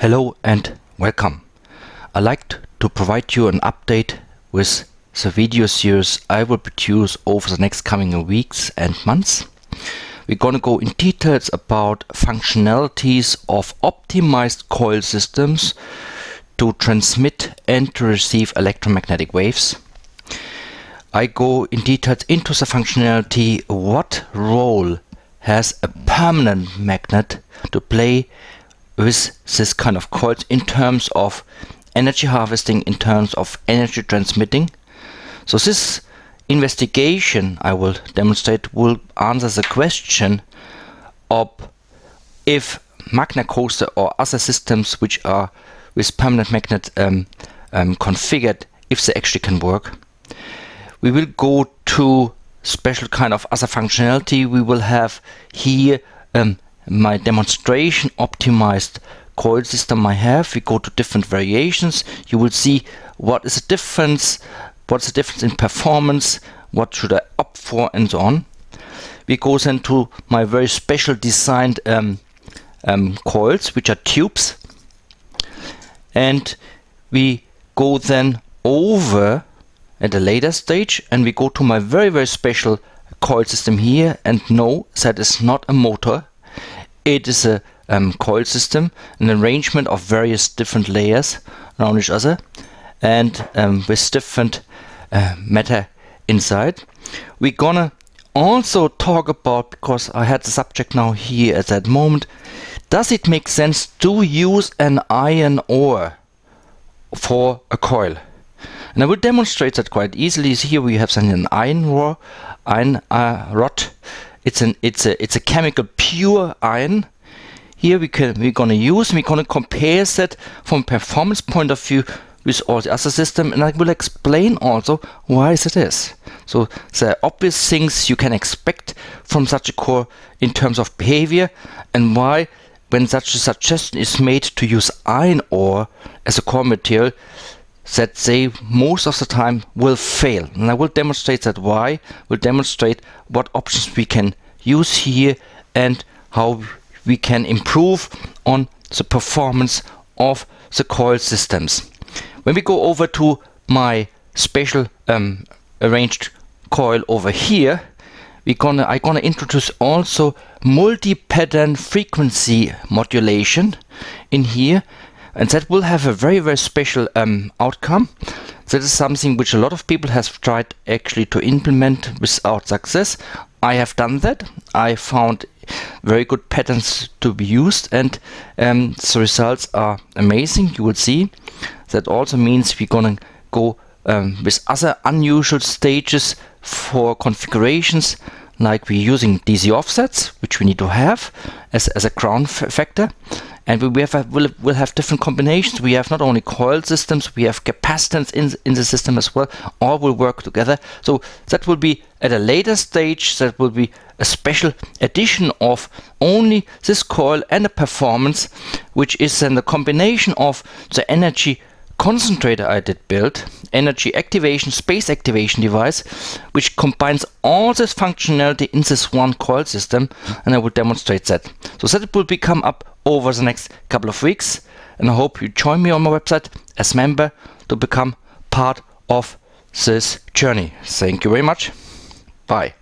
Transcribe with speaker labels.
Speaker 1: Hello and welcome. I'd like to provide you an update with the video series I will produce over the next coming weeks and months. We're going to go in details about functionalities of optimized coil systems to transmit and to receive electromagnetic waves. I go in details into the functionality what role has a permanent magnet to play with this kind of coils in terms of energy harvesting, in terms of energy transmitting. So this investigation I will demonstrate will answer the question of if Magnacoaster or other systems which are with permanent magnet um, um, configured, if they actually can work. We will go to special kind of other functionality. We will have here um, my demonstration optimized coil system I have. We go to different variations. You will see what is the difference, what's the difference in performance, what should I opt for, and so on. We go then to my very special designed um, um, coils, which are tubes. And we go then over at a later stage and we go to my very, very special coil system here. And no, that is not a motor. It is a um, coil system, an arrangement of various different layers around each other and um, with different uh, matter inside. We're gonna also talk about, because I had the subject now here at that moment, does it make sense to use an iron ore for a coil? And I will demonstrate that quite easily. Here we have an iron ore, iron uh, rod it's an it's a it's a chemical pure iron. Here we can we're gonna use we're gonna compare that from performance point of view with all the other system and I will explain also why it is. So the obvious things you can expect from such a core in terms of behavior and why when such a suggestion is made to use iron ore as a core material that they most of the time will fail. And I will demonstrate that why, will demonstrate what options we can use here and how we can improve on the performance of the coil systems. When we go over to my special um, arranged coil over here, we gonna I gonna introduce also multi-pattern frequency modulation in here and that will have a very very special um, outcome. That is something which a lot of people have tried actually to implement without success. I have done that. I found very good patterns to be used and um, the results are amazing. You will see that also means we're gonna go um, with other unusual stages for configurations like we're using DC offsets which we need to have as, as a ground factor and we have a, we'll, we'll have different combinations. We have not only coil systems, we have capacitance in, in the system as well. All will work together. So that will be at a later stage. That will be a special addition of only this coil and the performance, which is then the combination of the energy concentrator I did build, energy activation, space activation device, which combines all this functionality in this one coil system, and I will demonstrate that. So that will become up over the next couple of weeks, and I hope you join me on my website as member to become part of this journey. Thank you very much. Bye.